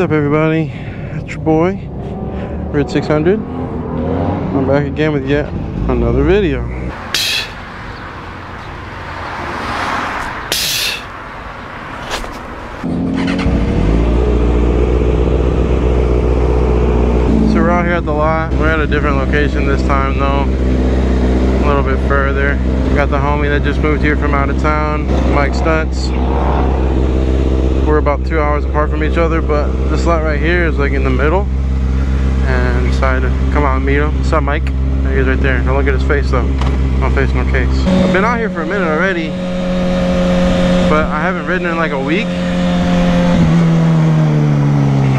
What's up everybody? It's your boy, Rid 600. I'm back again with yet another video. So we're out here at the lot. We're at a different location this time though. A little bit further. Got the homie that just moved here from out of town, Mike Stunts we're about two hours apart from each other but this lot right here is like in the middle. And decided to come out and meet him. What's up mike? There he is right there. Don't look at his face though. No face no case. I've been out here for a minute already but i haven't ridden in like a week.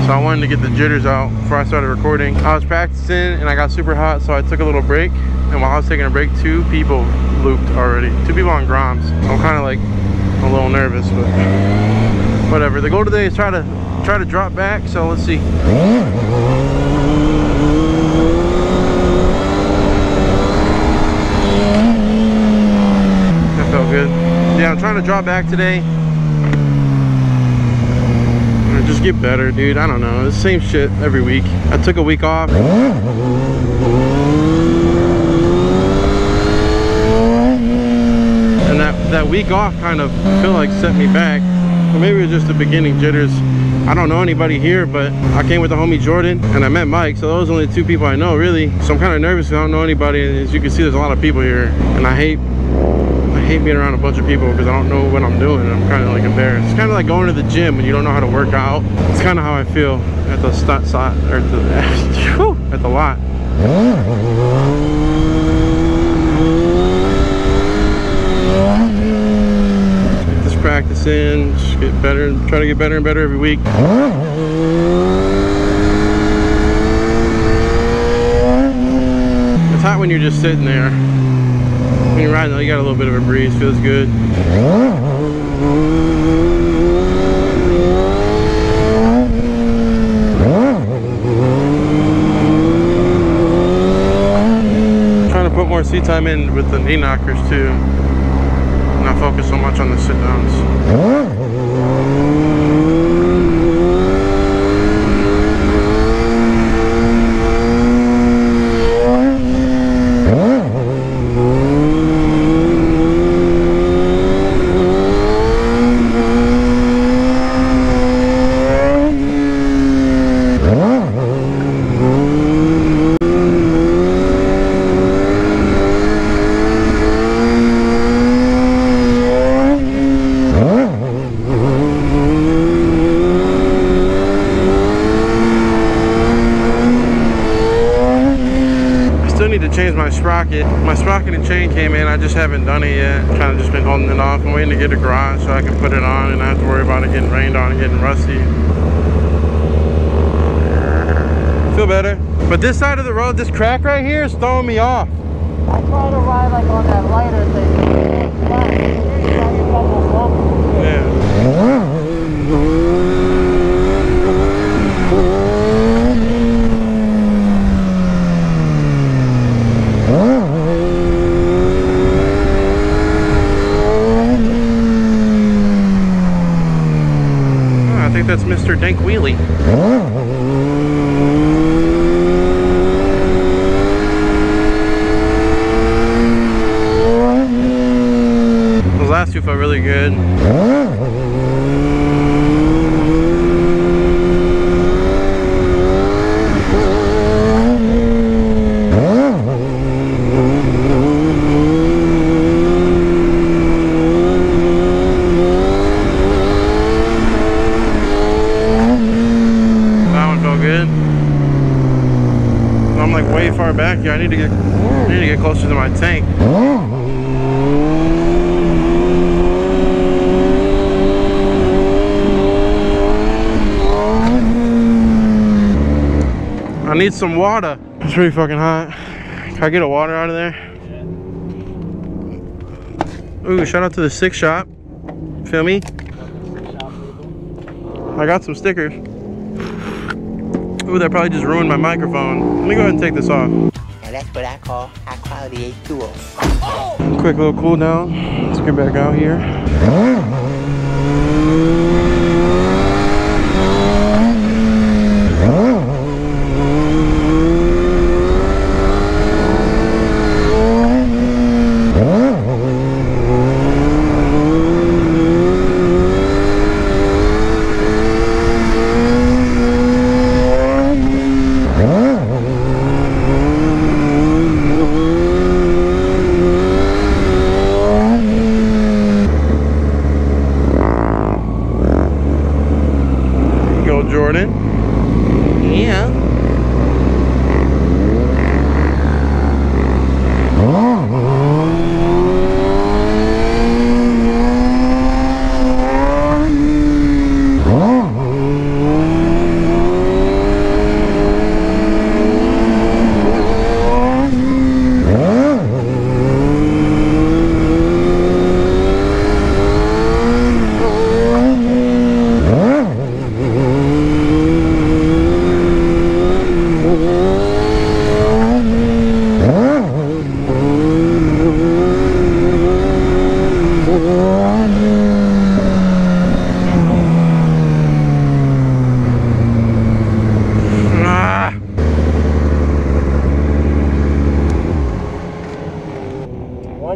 So i wanted to get the jitters out before i started recording. I was practicing and i got super hot so i took a little break. And while i was taking a break two people looped already. Two people on groms i'm kind of like a little nervous but whatever. The goal today is try to try to drop back so let's see. That felt good. Yeah i'm trying to drop back today. Just get better dude. I don't know. It's the same shit every week. I took a week off. And that that week off kind of feel like set me back or maybe it's just the beginning jitters. I don't know anybody here but I came with the homie Jordan and I met Mike so those are only two people I know really. So I'm kind of nervous I don't know anybody and as you can see there's a lot of people here and I hate I hate being around a bunch of people because I don't know what I'm doing I'm kind of like embarrassed. It's kind of like going to the gym and you don't know how to work out. It's kind of how I feel at the start or at the, at the lot. Practicing, get better and try to get better and better every week. It's hot when you're just sitting there. When you're riding you got a little bit of a breeze, feels good. Trying to put more seat time in with the knee knockers too not focus so much on the sit downs. Sprocket and chain came in. I just haven't done it yet. Kind of just been holding it off. I'm waiting to get a garage so I can put it on and not have to worry about it getting rained on and getting rusty. Feel better. But this side of the road, this crack right here is throwing me off. I try to ride like on that lighter thing. Yeah. That's Mr. Dank Wheelie. Those last two felt really good. Far back here. I need to get I need to get closer to my tank. I need some water. It's pretty fucking hot. Can I get a water out of there? Ooh, shout out to the Six Shop. Feel me? I got some stickers. Ooh, that probably just ruined my microphone. Let me go ahead and take this off. Now that's what I call high quality A2O. Quick little cool down. Let's get back out here. Mm-hmm. go, Jordan. Yeah. Ah.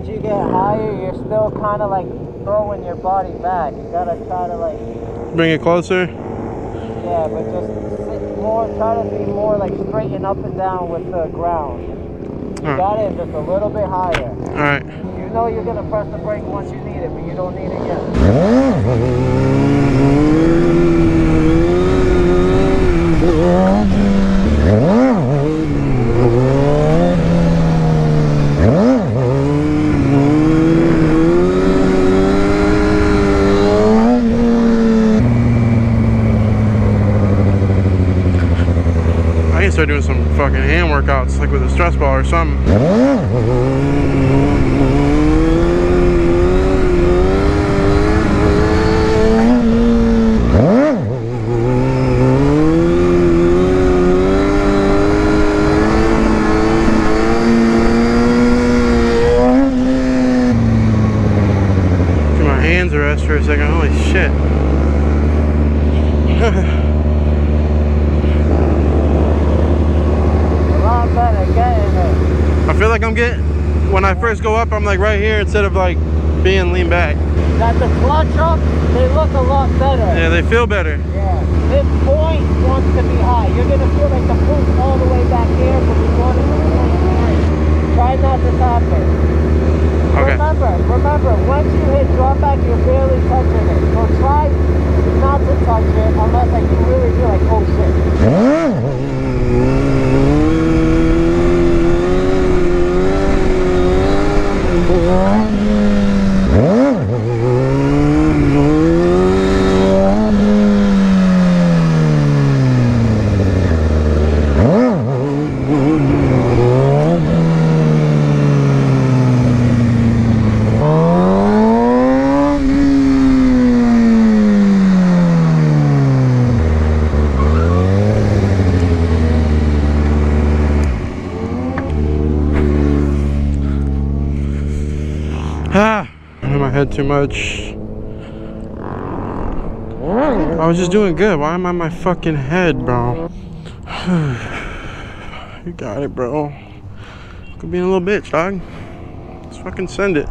Once you get higher, you're still kind of like throwing your body back. You gotta try to like, Bring it closer. yeah, but just sit more, try to be more like straighten up and down with the ground. You Huh. got it just a little bit higher. All right. You know you're gonna press the brake once you need it, but you don't need it yet. Start doing some fucking hand workouts, like with a stress ball or something. My hands a rest for a second. Holy shit. A lot better getting it. I feel like I'm getting, when I first go up, I'm like right here instead of like being lean back. Got the clutch up, they look a lot better. Yeah, they feel better. Yeah. This point wants to be high. You're gonna feel like the push all the way back here, but we want it to be high. Try not to tap it. Okay. Remember, remember, once you hit drop back, you're barely touching it. So try not to touch it unless like you really feel like, oh shit. Ah, I'm in my head too much. I was just doing good. Why am I my fucking head, bro? you got it, bro. Could be a little bitch, dog. Let's fucking send it.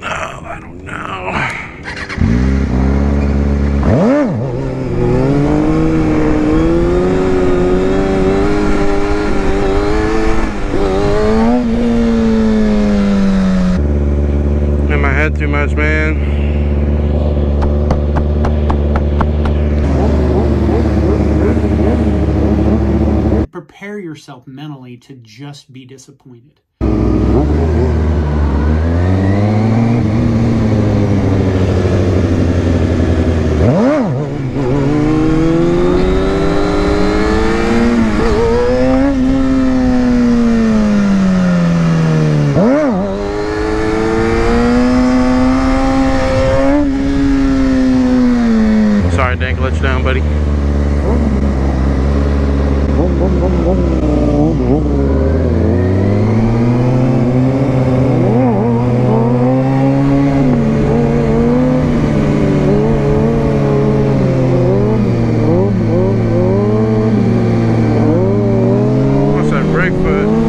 No, I don't know. In my head too much, man. prepare yourself mentally to just be disappointed. Sorry, Dank, let you down, buddy. What's that brake foot?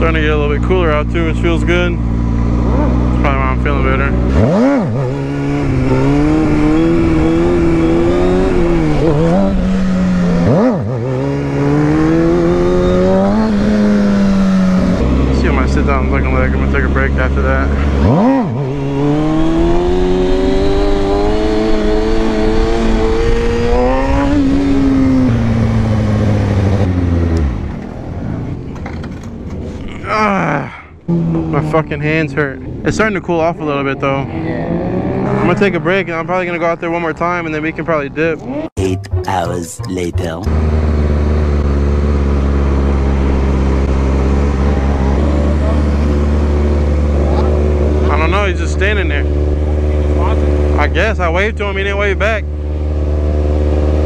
starting to get a little bit feels good. That's probably why I'm feeling better. See what my sit down looking like. I'm gonna take a break after that. My fucking hands hurt. It's starting to cool off a little bit though. I'm gonna take a break and I'm probably gonna go out there one more time and then we can probably dip. Eight hours later. I don't know, he's just standing there. I guess I waved to him, he didn't wave back.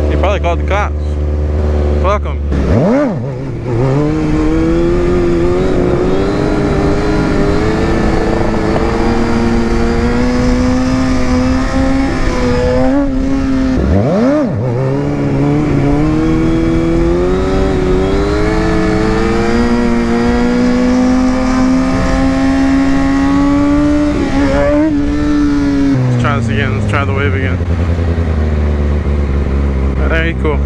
He probably called the cops. Fuck him. Let's try this again. Let's try the wave again. There you cool.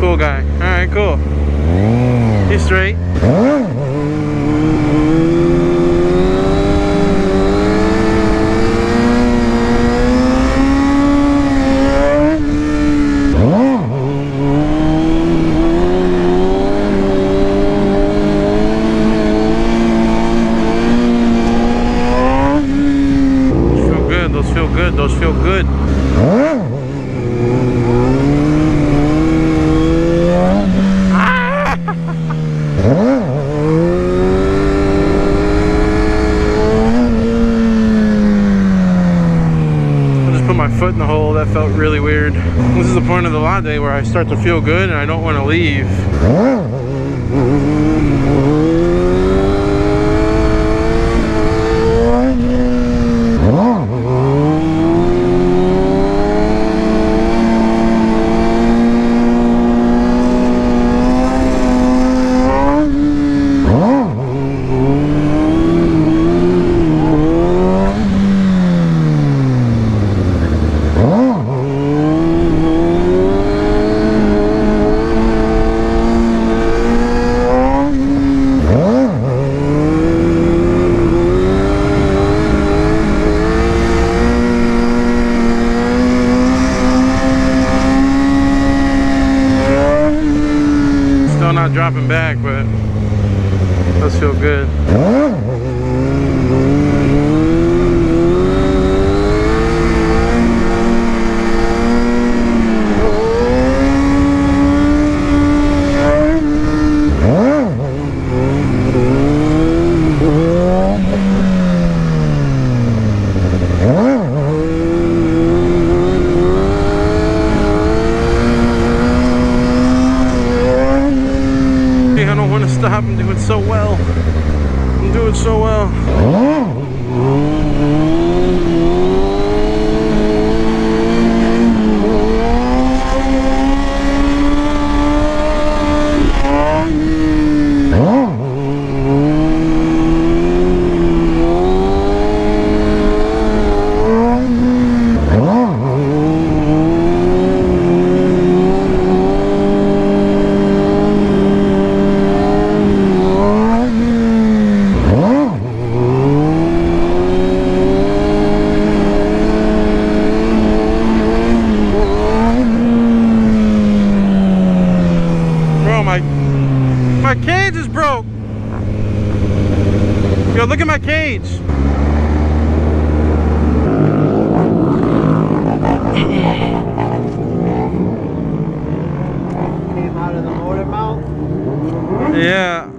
Cool guy. Alright, cool. He's straight. Those feel good. Those feel good. Those feel good. I just put my foot in the hole. That felt really weird. This is the point of the latte where I start to feel good and I don't want to leave. Yo, look at my cage. Came out of the motor mount. Yeah.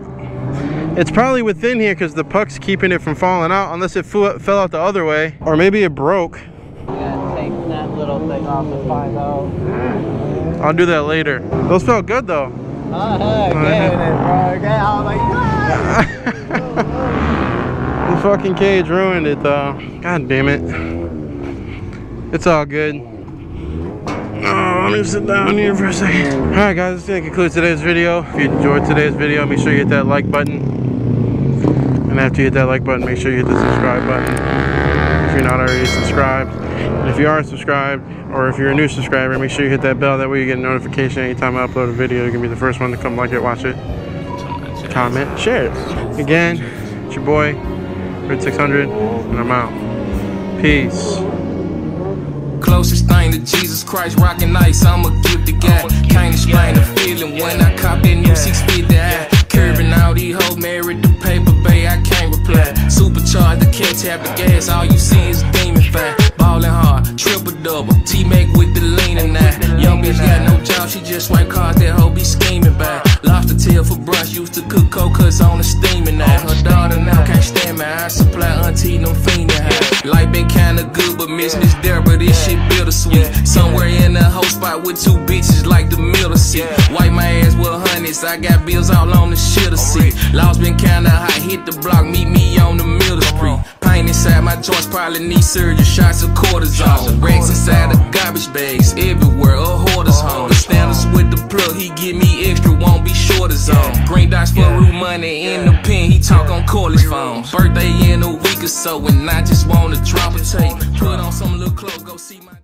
It's probably within here because the puck's keeping it from falling out unless it flew, fell out the other way. Or maybe it broke. Yeah, take that little thing off to find out. I'll do that later. Those felt good though. Uh, bro. Get out like, ah! The fucking cage ruined it though. God damn it. It's all good. Oh, let me sit down here for a second. Alright guys, that's gonna conclude today's video. If you enjoyed today's video, make sure you hit that like button. And after you hit that like button, make sure you hit the subscribe button if you're not already subscribed. And if you are subscribed, or if you're a new subscriber, make sure you hit that bell. That way you get a notification anytime I upload a video. You can be the first one to come like it, watch it, comment, share it. Again, it's your boy, Rid 600, and I'm out. Peace. Closest thing to Jesus Christ, rockin' ice, I'ma a guilty guy. Can't explain the feeling when I cop that new 650 I Curving all these hoes, married the paper, bay, I can't reply. Supercharged, the cat tap the gas, all you see is demon fire. Ballin' hard, triple double, T-Mac with the lean and that. Young bitch got no job, she just swipe cards, that hoe be scheming by. Lobster tail for brunch, used to cook cold cuts on the steaming now. Her daughter now can't stand me, I supply auntie no fiendin' high. Life been kinda good, but missing this there, but this shit bittersweet. Somewhere in the whole spot with two bitches like the middle seat. Wipe my ass with hundreds, I got bills all on the shitter seat. Laws been kinda hot, hit the block, meet me on the middle street. Inside my joints, probably need surgery, shots of cortisone. Racks inside the garbage bags, everywhere, a hoarder's home. The standards with the plug, he give me extra, won't be short as on. Green dots for root money in the pen, he talk on cordless phone. Birthday in a week or so, and I just wanna drop a tape. Put on some little clothes, go see my.